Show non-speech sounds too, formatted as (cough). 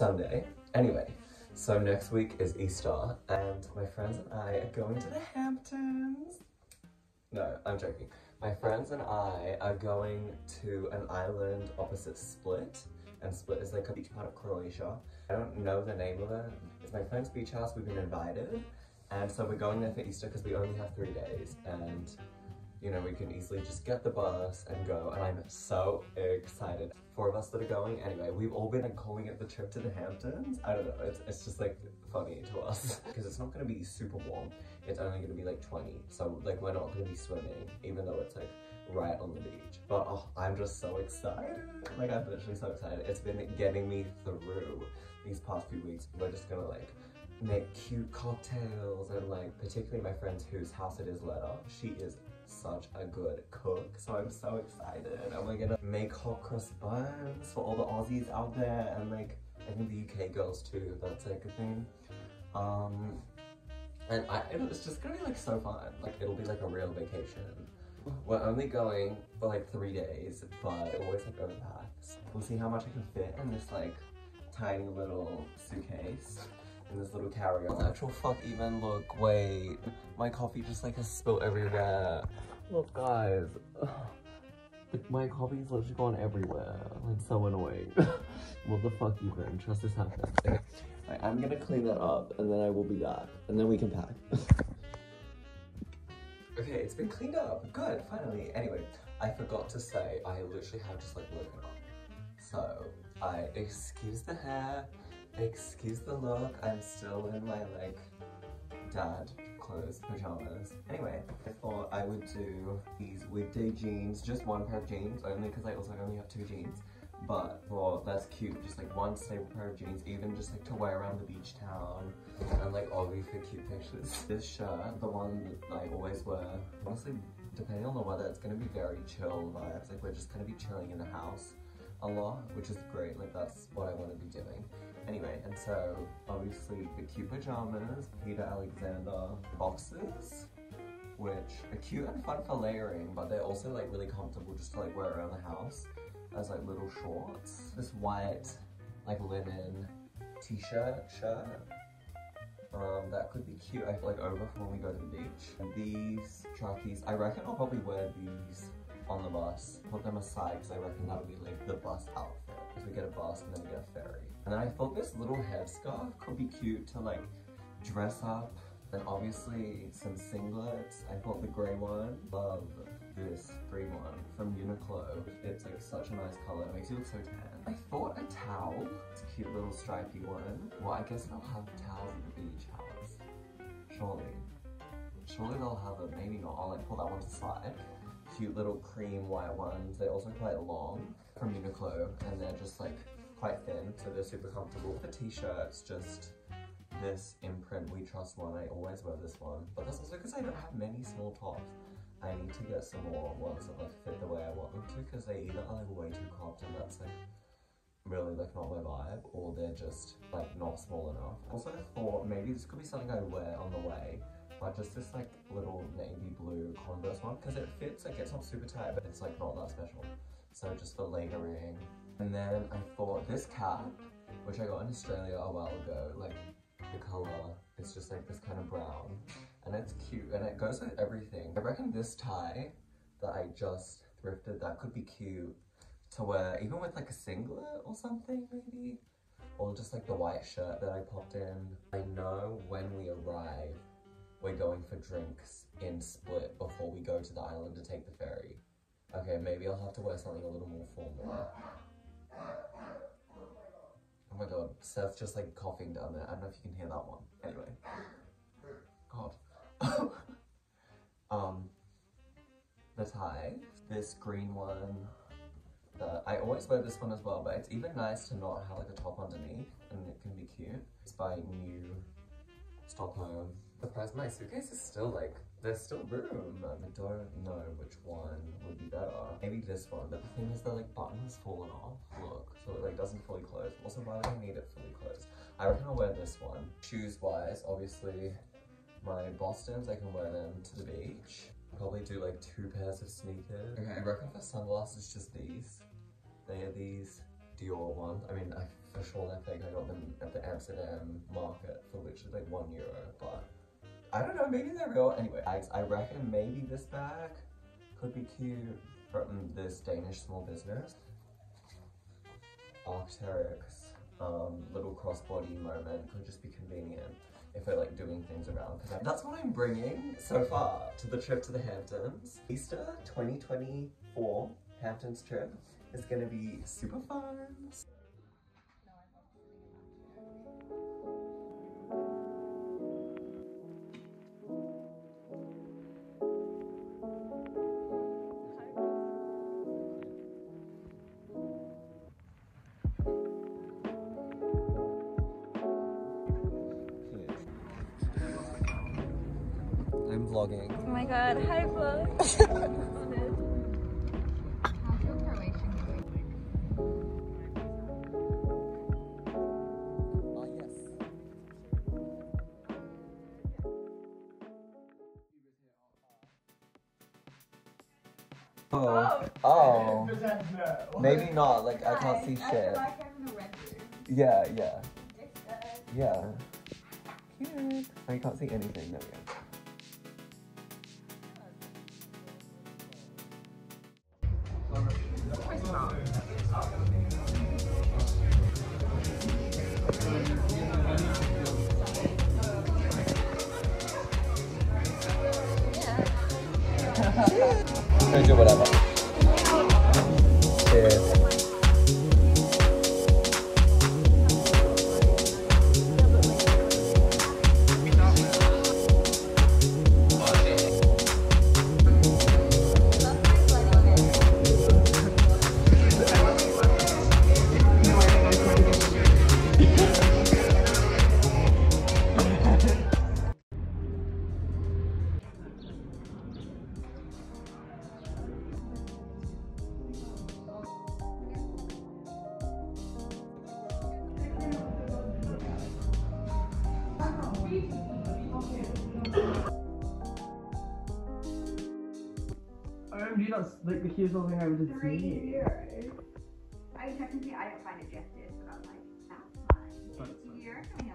Sunday. Anyway, so next week is Easter and my friends and I are going to the Hamptons. No, I'm joking. My friends and I are going to an island opposite Split and Split is like a beach part of Croatia. I don't know the name of it. It's my friend's beach house. We've been invited. And so we're going there for Easter because we only have three days and you know, we can easily just get the bus and go. And I'm so excited. Four of us that are going. Anyway, we've all been like, calling it the trip to the Hamptons. I don't know. It's, it's just like funny to us (laughs) because it's not going to be super warm. It's only going to be like 20. So like we're not going to be swimming even though it's like right on the beach. But oh, I'm just so excited. Like I'm literally so excited. It's been getting me through these past few weeks. We're just gonna like make cute cocktails and like particularly my friend whose house it is Letta. She is such a good cook, so I'm so excited. And we're gonna make hot cross buns for all the Aussies out there and like I think the UK girls too, that's like a thing. Um, and I, it's just gonna be like so fun. Like it'll be like a real vacation. We're only going for like three days, but it always like overpacks. We'll see how much I can fit in this like tiny little suitcase in this little carry-on. Actual fuck even, look, wait. My coffee just like has spilled everywhere. Look guys. My coffee's literally gone everywhere. It's so annoying. (laughs) what the fuck even? Trust this happens. Okay. Right, I'm gonna clean that up and then I will be back. And then we can pack. (laughs) okay, it's been cleaned up. Good, finally. Anyway, I forgot to say I literally have just like woken up. So, I excuse the hair, excuse the look, I'm still in my like dad clothes, pajamas. Anyway, I thought I would do these weekday jeans, just one pair of jeans, only because I also only have two jeans. But well, that's cute, just like one stable pair of jeans, even just like to wear around the beach town and like obviously for cute pictures. This shirt, the one that I always wear, honestly, depending on the weather, it's gonna be very chill vibes. Like we're just gonna be chilling in the house a lot, which is great. Like that's what I want to be doing. Anyway, and so obviously the cute pajamas, Peter Alexander boxes, which are cute and fun for layering, but they're also like really comfortable just to like wear around the house as like little shorts. This white like linen t-shirt shirt. Um, that could be cute, I feel like over for when we go to the beach. And these trackies, I reckon I'll probably wear these on the bus, put them aside because I reckon that would be like the bus outfit. Because we get a bus and then we get a ferry. And then I thought this little headscarf oh, could be cute to like dress up. Then obviously some singlets. I bought the grey one. Love this green one from Uniqlo. It's like such a nice color. It makes you look so tan. I thought a towel. It's a cute little stripy one. Well, I guess they'll have towels at the beach house. Surely. Surely they'll have it. Maybe not. I'll like pull that one to the side cute little cream white ones. They're also quite long from Uniqlo and they're just like quite thin, so they're super comfortable. The t-shirts, just this imprint We Trust one. I always wear this one, but that's also because I don't have many small tops. I need to get some more ones that like fit the way I want them to because they either are like way too cropped and that's like really like not my vibe or they're just like not small enough. Also I thought maybe this could be something I wear on the way but just this like little navy blue Converse one because it fits, like it's not super tight, but it's like not that special. So just for layering. And then I thought this cap, which I got in Australia a while ago, like the color, it's just like this kind of brown and it's cute and it goes with everything. I reckon this tie that I just thrifted, that could be cute to wear even with like a singlet or something maybe or just like the white shirt that I popped in. I know when we arrive we're going for drinks in Split before we go to the island to take the ferry. Okay, maybe I'll have to wear something a little more formal. Oh my god, Seth's just like coughing down there. I don't know if you can hear that one. Anyway. God. (laughs) um, the tie, this green one. I always wear this one as well, but it's even nice to not have like a top underneath and it can be cute. It's by New Stockholm. The of my suitcase is still like, there's still room. Uh, I don't know which one would be better. Maybe this one, but the thing is the like button has fallen off, look. So it like doesn't fully close. Also, why would I need it fully closed? I reckon I'll wear this one. Shoes wise, obviously my Bostons, I can wear them to the beach. Probably do like two pairs of sneakers. Okay, I reckon for sunglasses, just these. They are these Dior ones. I mean, I sure they're. I got them at the Amsterdam market for literally like one euro, but I don't know, maybe they're real. Anyway, I, I reckon maybe this bag could be cute from this Danish small business. Arc'teryx um, little crossbody moment could just be convenient if we're like doing things around because that's what I'm bringing so far to the trip to the Hamptons. Easter 2024 Hamptons trip is gonna be super fun. I'm vlogging. Oh my god, hi vlog. (laughs) Ah. Oh, oh, maybe not. Like I can't see shit. Yeah, yeah, yeah. Cute. I can't see anything. There we go. Gonna do whatever. Cheers. you like the all the way over to three me. years. I technically, I don't find it justice, but I'm like, that's fine. That's it's a year. I know.